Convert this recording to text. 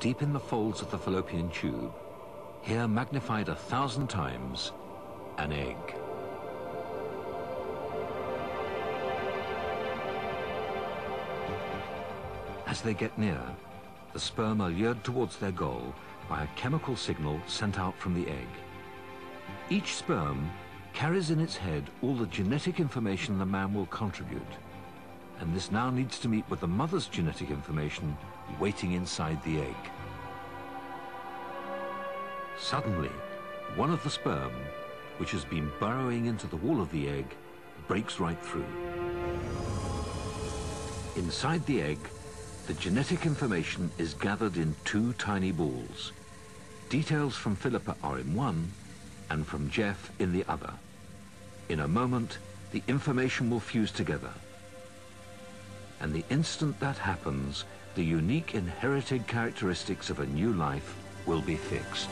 deep in the folds of the fallopian tube, here magnified a thousand times, an egg. As they get near, the sperm are lured towards their goal by a chemical signal sent out from the egg. Each sperm carries in its head all the genetic information the man will contribute. And this now needs to meet with the mother's genetic information waiting inside the egg. Suddenly, one of the sperm, which has been burrowing into the wall of the egg, breaks right through. Inside the egg, the genetic information is gathered in two tiny balls. Details from Philippa are in one, and from Jeff in the other. In a moment, the information will fuse together. And the instant that happens, the unique inherited characteristics of a new life will be fixed.